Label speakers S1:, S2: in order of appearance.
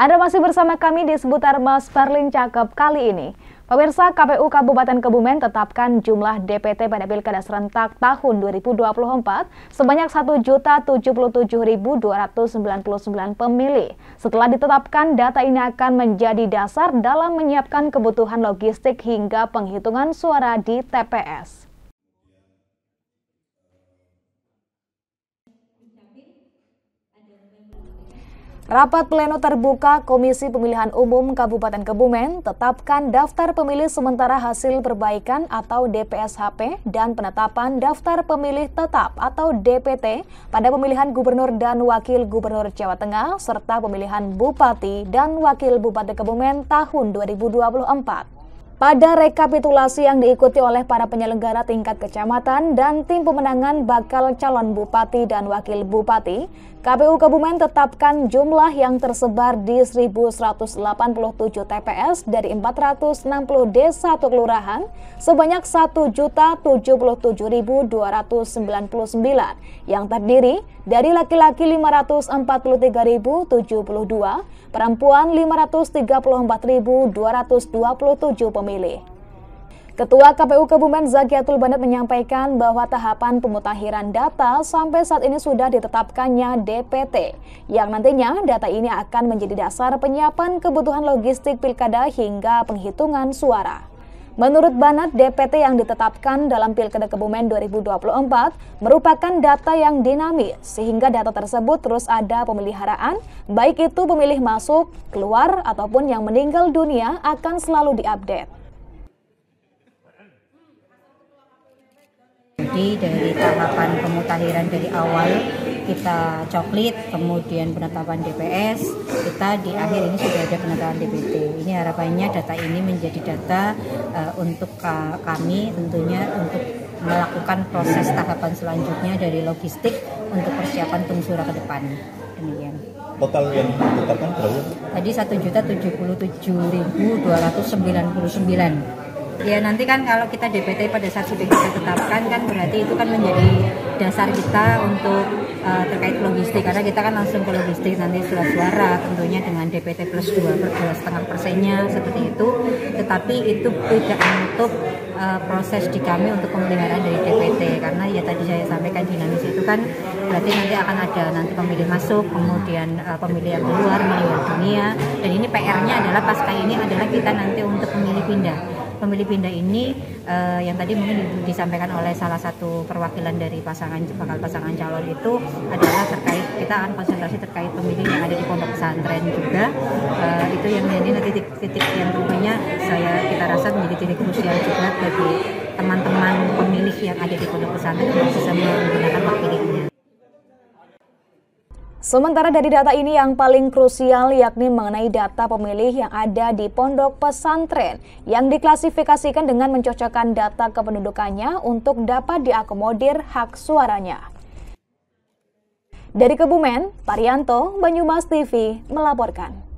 S1: Anda masih bersama kami di seputar Mas Berlin Cakep kali ini. Pemirsa KPU Kabupaten Kebumen tetapkan jumlah DPT pada Pilkada serentak tahun 2024 sebanyak 1.077.299 pemilih. Setelah ditetapkan, data ini akan menjadi dasar dalam menyiapkan kebutuhan logistik hingga penghitungan suara di TPS. Rapat pleno terbuka Komisi Pemilihan Umum Kabupaten Kebumen tetapkan daftar pemilih sementara hasil perbaikan atau DPSHP dan penetapan daftar pemilih tetap atau DPT pada pemilihan gubernur dan wakil gubernur Jawa Tengah serta pemilihan bupati dan wakil bupati Kebumen tahun 2024. Pada rekapitulasi yang diikuti oleh para penyelenggara tingkat kecamatan dan tim pemenangan bakal calon bupati dan wakil bupati, KPU Kebumen tetapkan jumlah yang tersebar di 1187 TPS dari 460 desa atau kelurahan sebanyak 1.077.299 yang terdiri dari laki-laki 543.072, perempuan 534.227 pemilih. Ketua KPU Kebumen Zakiatul Banat menyampaikan bahwa tahapan pemutakhiran data sampai saat ini sudah ditetapkannya DPT, yang nantinya data ini akan menjadi dasar penyiapan kebutuhan logistik pilkada hingga penghitungan suara. Menurut Banat, DPT yang ditetapkan dalam Pilkada Kebumen 2024 merupakan data yang dinamis, sehingga data tersebut terus ada pemeliharaan, baik itu pemilih masuk, keluar, ataupun yang meninggal dunia akan selalu diupdate.
S2: Dari tahapan pemutakhiran dari awal kita coklit, kemudian penetapan DPS, kita di akhir ini sudah ada penetapan DPT. Ini harapannya data ini menjadi data uh, untuk kami tentunya untuk melakukan proses tahapan selanjutnya dari logistik untuk persiapan pengusuran ke depan. Demikian.
S3: Total yang ditetapkan berapa?
S2: Tadi 1.077.299 ya nanti kan kalau kita DPT pada saat sudah kita tetapkan kan berarti itu kan menjadi dasar kita untuk uh, terkait logistik. Karena kita kan langsung ke logistik nanti surat suara tentunya dengan DPT plus dua per dua setengah persennya seperti itu. Tetapi itu tidak menutup uh, proses di kami untuk pemeliharaan dari DPT karena ya tadi saya sampaikan dinamis itu kan berarti nanti akan ada nanti pemilih masuk kemudian uh, pemilih yang keluar meninggal dunia. Dan ini PR-nya adalah pasca ini adalah kita nanti untuk pemilih pindah pemilih pindah ini uh, yang tadi mungkin disampaikan oleh salah satu perwakilan dari pasangan bakal pasangan calon itu adalah terkait kita akan konsentrasi terkait pemilih yang ada di pondok pesantren juga. Uh, itu yang menjadi nanti titik-titik yang tentunya saya kita rasa menjadi titik krusial juga bagi teman-teman pemilih yang ada di pondok pesantren
S1: Sementara dari data ini yang paling krusial yakni mengenai data pemilih yang ada di pondok pesantren yang diklasifikasikan dengan mencocokkan data kependudukannya untuk dapat diakomodir hak suaranya. Dari Kebumen, Parianto, Banyumas TV melaporkan.